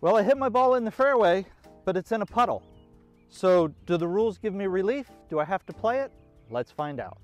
Well, I hit my ball in the fairway, but it's in a puddle. So do the rules give me relief? Do I have to play it? Let's find out.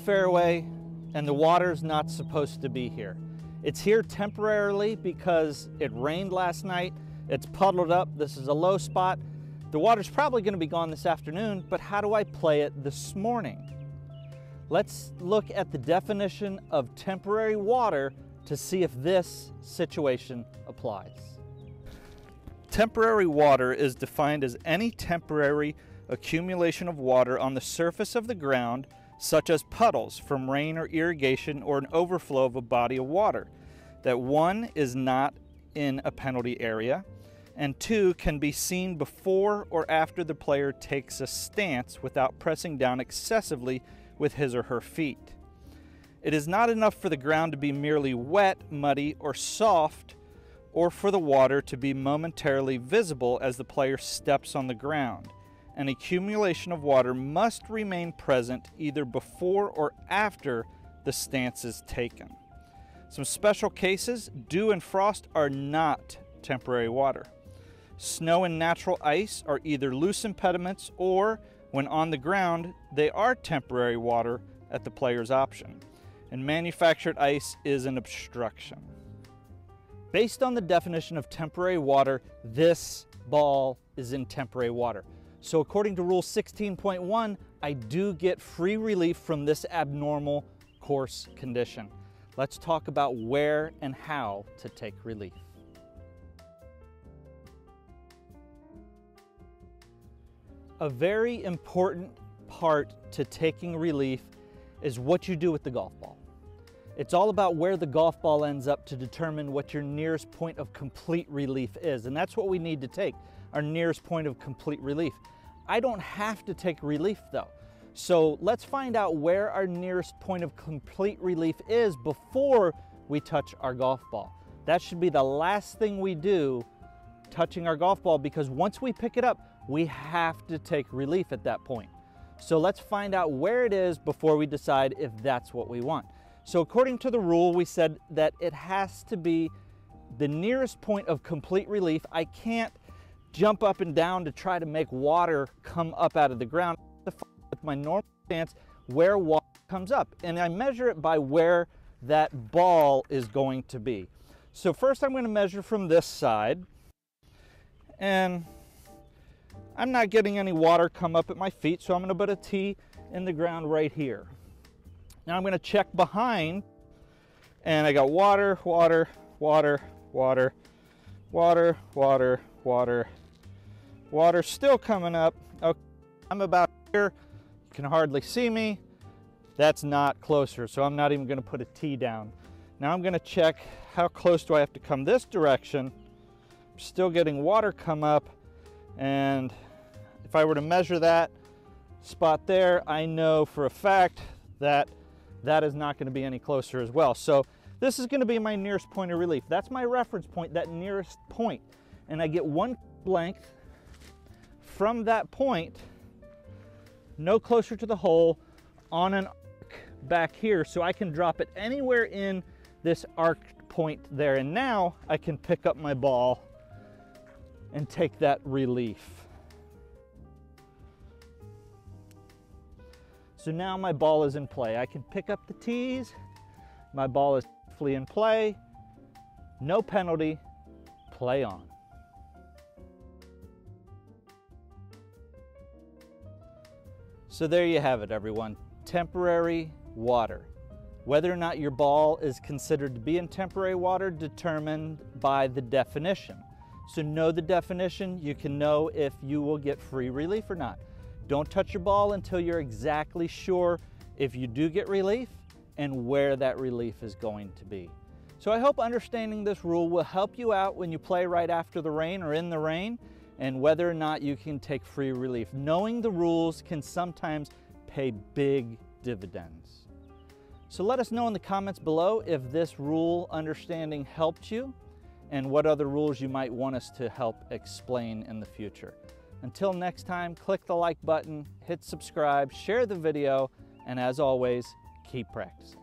Fairway and the water's not supposed to be here. It's here temporarily because it rained last night. It's puddled up. This is a low spot. The water's probably going to be gone this afternoon, but how do I play it this morning? Let's look at the definition of temporary water to see if this situation applies. Temporary water is defined as any temporary accumulation of water on the surface of the ground such as puddles from rain or irrigation or an overflow of a body of water. That one is not in a penalty area, and two can be seen before or after the player takes a stance without pressing down excessively with his or her feet. It is not enough for the ground to be merely wet, muddy, or soft, or for the water to be momentarily visible as the player steps on the ground an accumulation of water must remain present either before or after the stance is taken. Some special cases, dew and frost are not temporary water. Snow and natural ice are either loose impediments or, when on the ground, they are temporary water at the player's option. And manufactured ice is an obstruction. Based on the definition of temporary water, this ball is in temporary water. So according to rule 16.1, I do get free relief from this abnormal course condition. Let's talk about where and how to take relief. A very important part to taking relief is what you do with the golf ball. It's all about where the golf ball ends up to determine what your nearest point of complete relief is. And that's what we need to take our nearest point of complete relief. I don't have to take relief though. So let's find out where our nearest point of complete relief is before we touch our golf ball. That should be the last thing we do touching our golf ball because once we pick it up, we have to take relief at that point. So let's find out where it is before we decide if that's what we want. So according to the rule, we said that it has to be the nearest point of complete relief. I can't jump up and down to try to make water come up out of the ground with my normal stance where water comes up. And I measure it by where that ball is going to be. So first I'm going to measure from this side. And I'm not getting any water come up at my feet, so I'm going to put a tee in the ground right here. Now I'm going to check behind, and I got water, water, water, water, water, water, water, Water still coming up. Okay, I'm about here. You can hardly see me. That's not closer, so I'm not even gonna put a tee down. Now I'm gonna check how close do I have to come this direction. I'm still getting water come up, and if I were to measure that spot there, I know for a fact that that is not gonna be any closer as well. So this is gonna be my nearest point of relief. That's my reference point, that nearest point. And I get one length from that point, no closer to the hole, on an arc back here so I can drop it anywhere in this arc point there. And now I can pick up my ball and take that relief. So now my ball is in play. I can pick up the tees. My ball is fully in play. No penalty. Play on. So there you have it, everyone. Temporary water. Whether or not your ball is considered to be in temporary water determined by the definition. So know the definition, you can know if you will get free relief or not. Don't touch your ball until you're exactly sure if you do get relief and where that relief is going to be. So I hope understanding this rule will help you out when you play right after the rain or in the rain and whether or not you can take free relief. Knowing the rules can sometimes pay big dividends. So let us know in the comments below if this rule understanding helped you and what other rules you might want us to help explain in the future. Until next time, click the like button, hit subscribe, share the video, and as always, keep practicing.